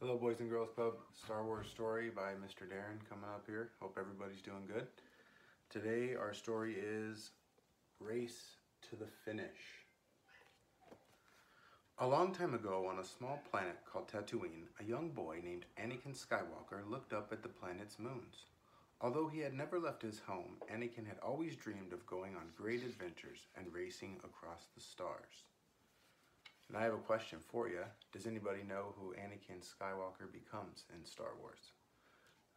Boys and Girls Club Star Wars story by Mr. Darren coming up here. Hope everybody's doing good. Today our story is Race to the Finish. A long time ago on a small planet called Tatooine, a young boy named Anakin Skywalker looked up at the planet's moons. Although he had never left his home, Anakin had always dreamed of going on great adventures and racing across the stars. And I have a question for you. Does anybody know who Anakin Skywalker becomes in Star Wars?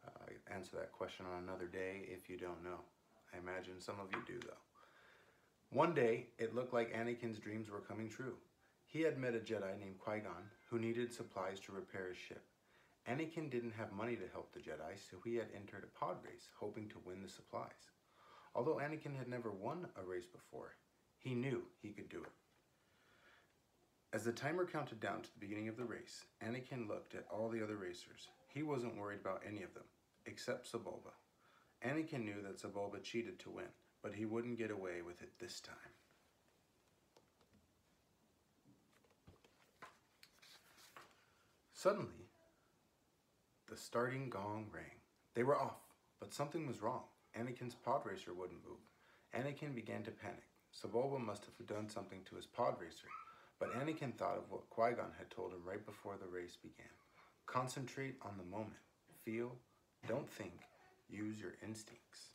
Uh, answer that question on another day if you don't know. I imagine some of you do though. One day, it looked like Anakin's dreams were coming true. He had met a Jedi named Qui-Gon who needed supplies to repair his ship. Anakin didn't have money to help the Jedi, so he had entered a pod race, hoping to win the supplies. Although Anakin had never won a race before, he knew he could do it. As the timer counted down to the beginning of the race, Anakin looked at all the other racers. He wasn't worried about any of them, except Sebulba. Anakin knew that Sebulba cheated to win, but he wouldn't get away with it this time. Suddenly, the starting gong rang. They were off, but something was wrong. Anakin's pod racer wouldn't move. Anakin began to panic. Sebulba must have done something to his pod racer. But Anakin thought of what Qui-Gon had told him right before the race began. Concentrate on the moment. Feel, don't think, use your instincts.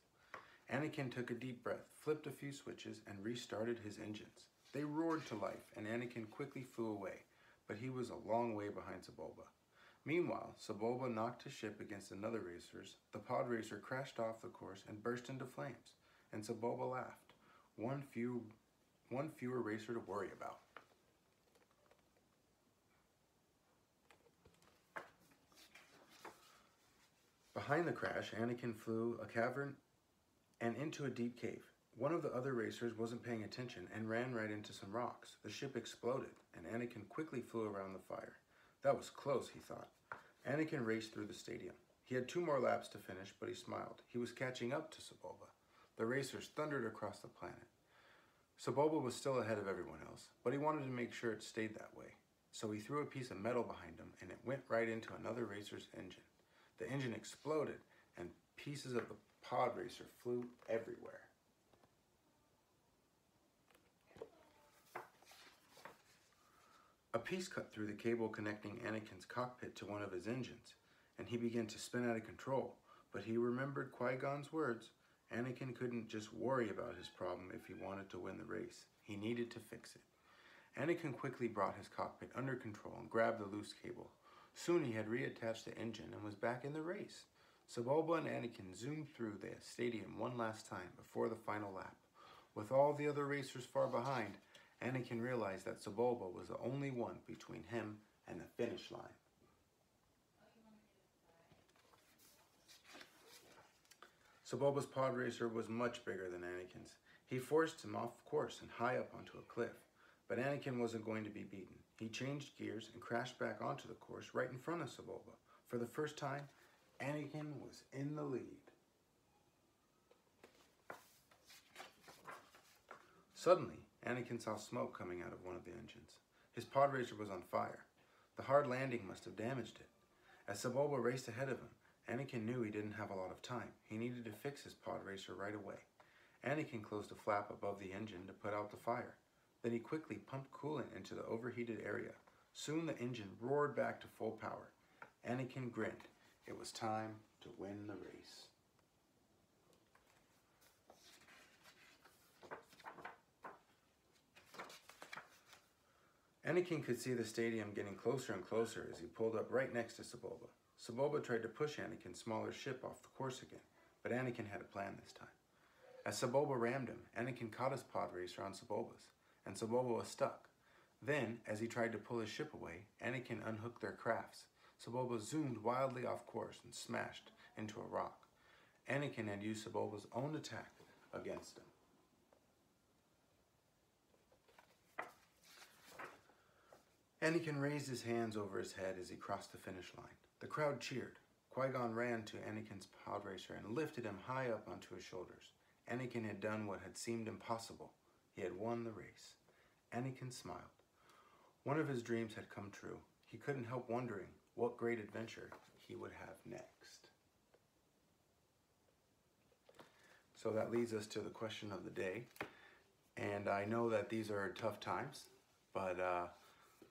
Anakin took a deep breath, flipped a few switches, and restarted his engines. They roared to life, and Anakin quickly flew away, but he was a long way behind Sebulba. Meanwhile, Sebulba knocked his ship against another racer's. The pod racer crashed off the course and burst into flames, and Sebulba laughed. One, few, one fewer racer to worry about. Behind the crash, Anakin flew a cavern and into a deep cave. One of the other racers wasn't paying attention and ran right into some rocks. The ship exploded, and Anakin quickly flew around the fire. That was close, he thought. Anakin raced through the stadium. He had two more laps to finish, but he smiled. He was catching up to Sebulba. The racers thundered across the planet. Sebulba was still ahead of everyone else, but he wanted to make sure it stayed that way. So he threw a piece of metal behind him, and it went right into another racer's engine. The engine exploded and pieces of the pod racer flew everywhere. A piece cut through the cable connecting Anakin's cockpit to one of his engines, and he began to spin out of control. But he remembered Qui-Gon's words. Anakin couldn't just worry about his problem if he wanted to win the race. He needed to fix it. Anakin quickly brought his cockpit under control and grabbed the loose cable. Soon he had reattached the engine and was back in the race. Sebulba and Anakin zoomed through the stadium one last time before the final lap. With all the other racers far behind, Anakin realized that Sebulba was the only one between him and the finish line. Sebulba's pod racer was much bigger than Anakin's. He forced him off course and high up onto a cliff. But Anakin wasn't going to be beaten. He changed gears and crashed back onto the course right in front of Sebulba. For the first time, Anakin was in the lead. Suddenly, Anakin saw smoke coming out of one of the engines. His pod racer was on fire. The hard landing must have damaged it. As Sebulba raced ahead of him, Anakin knew he didn't have a lot of time. He needed to fix his pod racer right away. Anakin closed a flap above the engine to put out the fire. Then he quickly pumped coolant into the overheated area. Soon the engine roared back to full power. Anakin grinned. It was time to win the race. Anakin could see the stadium getting closer and closer as he pulled up right next to Sebulba. Sebulba tried to push Anakin's smaller ship off the course again, but Anakin had a plan this time. As Sebulba rammed him, Anakin caught his pod racer on Sebulba's and Sebulba was stuck. Then, as he tried to pull his ship away, Anakin unhooked their crafts. Sebulba zoomed wildly off course and smashed into a rock. Anakin had used Sebulba's own attack against him. Anakin raised his hands over his head as he crossed the finish line. The crowd cheered. Qui-Gon ran to Anakin's pod racer and lifted him high up onto his shoulders. Anakin had done what had seemed impossible. He had won the race. Anakin smiled. One of his dreams had come true. He couldn't help wondering what great adventure he would have next. So that leads us to the question of the day. And I know that these are tough times, but uh,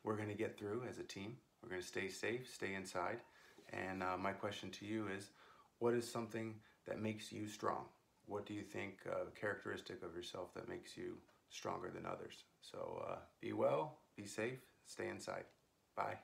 we're going to get through as a team. We're going to stay safe, stay inside. And uh, my question to you is what is something that makes you strong? What do you think uh, characteristic of yourself that makes you stronger than others? So uh, be well, be safe, stay inside. Bye.